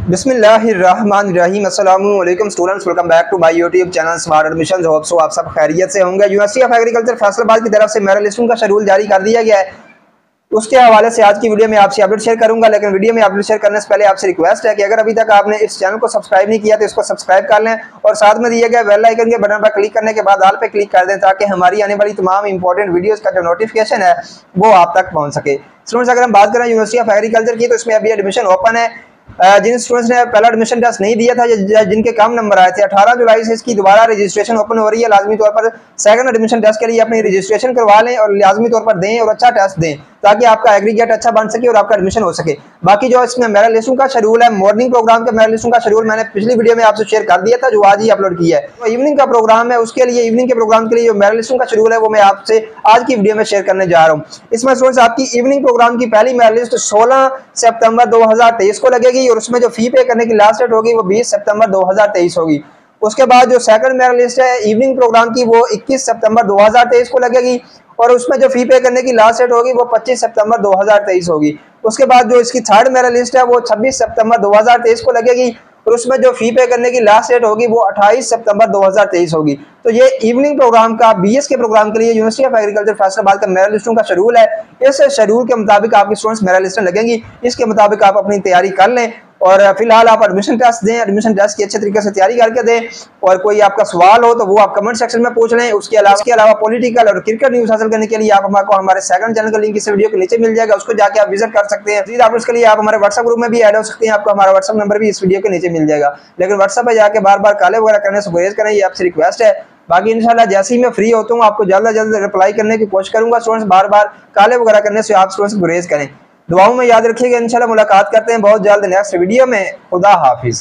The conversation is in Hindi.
अस्सलाम वालेकुम students welcome back to my YouTube channel Smart Admission hope so आप सब खैरियत से होंगे। यूनिवर्सिटी ऑफ़ एग्रीकल्चर फैसलाबाद की तरफ़ से मेरा लिस्टिंग का शेड्यूल जारी कर दिया गया है। उसके हवाले से आज की वीडियो में आपसे अपडेट शेयर करूँगा, लेकिन वीडियो में अपडेट शेयर करने से पहले आपसे रिक्वेस्ट है कि अगर अभी तक आपने इस चैनल को सब्सक्राइब नहीं किया तो इसको सब्सक्राइब कर लें और साथ में दिए गए बेल आइकन के बटन पर क्लिक करने के बाद आल पे क्लिक कर दें, ताकि हमारी आने वाली तमाम इंपॉर्टेंट वीडियोस का जो नोटिफिकेशन है, वो आप तक पहुँच सके। स्टूडेंट्स अगर हम बात करें यूनिवर्सिटी ऑफ़ एग्रीकल्चर की तो इसमें अभी एडमिशन ओपन है। जिन स्टूडेंट्स ने पहला एडमिशन टेस्ट नहीं दिया था जिनके कम नंबर आए थे 18 जुलाई से इसकी दोबारा रजिस्ट्रेशन ओपन हो रही है। लाजमी तौर पर सेकंड एडमिशन टेस्ट के लिए अपनी रजिस्ट्रेशन करवा लें और लाजमी तौर पर दें और अच्छा टेस्ट दें, ताकि आपका एग्रीगेट अच्छा बन सके और आपका एडमिशन हो सके। बाकी जो इसमें मेरा लेसन का शेड्यूल है मॉर्निंग प्रोग्राम का मेरा लेसन का शेड्यूल मैंने पिछली वीडियो में आपसे शेयर कर दिया था, जो आज ही अपलोड किया है। तो इवनिंग का प्रोग्राम है, उसके लिए इवनिंग के प्रोग्राम के लिए जो मेरा लेसन का शेड्यूल है, वो मैं आपसे आज की वीडियो में शेयर करने जा रहा हूँ। इसमें स्टूडेंट्स आपकी इवनिंग प्रोग्राम की पहली मेरा लिस्ट सोलह सेप्टेम्बर दो को लगेगी और उसमें जो फ़ी पे करने की लास्ट डेट होगी वो बीस सितंबर दो होगी। उसके बाद जो सेकंड मेरा लिस्ट है इवनिंग प्रोग्राम की, वो 21 सितंबर 2023 को लगेगी और उसमें जो फ़ी पे करने की लास्ट डेट होगी, वो 25 सितंबर 2023 होगी। उसके बाद जो इसकी थर्ड मेरा लिस्ट है, वो 26 सितंबर 2023 को लगेगी और उसमें जो फ़ी पे करने की लास्ट डेट होगी वो 28 सितंबर 2023 होगी। तो ये इवनिंग प्रोग्राम का बीएस के प्रोग्राम के लिए यूनिवर्सिटी ऑफ़ एग्रीकल्चर फैसलाबाद का मेरा लिस्टों का शेड्यूल है। इस शेड्यूल के मुताबिक आपकी स्टूडेंट्स मेरा लिस्टें लगेंगी। इसके मुताबिक आप अपनी तैयारी कर लें। और फ़िलहाल आप एडमिशन टेस्ट दें एडमिशन टेस्ट की अच्छे तरीके से तैयारी करके दें। और कोई आपका सवाल हो तो वो आप कमेंट सेक्शन में पूछ लें। उसके अलावा उसके अलावा पॉलिटिकल और क्रिकेट न्यूज़ हासिल करने के लिए आप हमारे हमारे सेकंड चैनल का लिंक इस वीडियो के नीचे मिल जाएगा। उसको जाकर आप विज़िट कर सकते हैं। आप उसके लिए आप हमारे व्हाट्सअप ग्रुप में भी एड हो सकते हैं। आपको हमारा व्हाट्सअप नंबर भी इस वीडियो के नीचे मिल जाएगा। लेकिन व्हाट्सअप पर जाकर बार बार काले वगैरह करने से गुरेज करें, ये आपसे रिक्वेस्ट है। बाकी इंशाल्लाह जैसे ही मैं फ्री होता हूँ, आपको जल्द जल्द रिप्लाई करने की कोशिश करूँगा। स्टूडेंट्स बार बार काले वगैरह करने से आप स्टूडेंट्स गुरेज करें। दुआओं में याद रखिएगा, इंशाल्लाह मुलाकात करते हैं। बहुत जल्द नेक्स्ट वीडियो में। खुदा हाफिज।